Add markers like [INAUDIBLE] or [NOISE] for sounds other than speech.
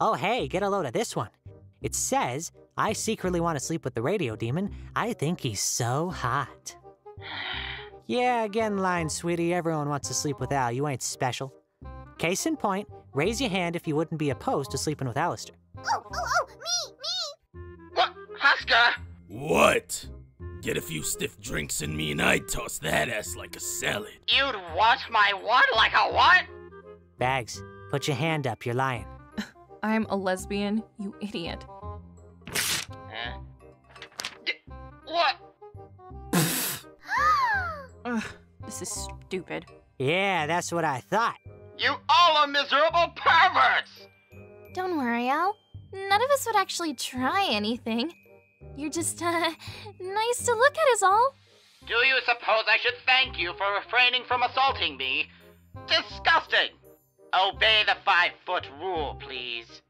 Oh, hey, get a load of this one. It says, I secretly want to sleep with the radio demon. I think he's so hot. [SIGHS] Yeah, again, line, sweetie. Everyone wants to sleep with Al. You ain't special. Case in point, raise your hand if you wouldn't be opposed to sleeping with Alastor. Oh, oh, oh, me, me! What? Husker? What? Get a few stiff drinks in me and I'd toss that ass like a salad. You'd what my what? Like a what? Bags, put your hand up. You're lying. I'm a lesbian, you idiot. Huh? What? Ugh, this is stupid. Yeah, that's what I thought. You all are miserable perverts! Don't worry, Al. None of us would actually try anything. You're just, uh, [LAUGHS] nice to look at, is all. Do you suppose I should thank you for refraining from assaulting me? Disgusting! Obey the five foot rule, please.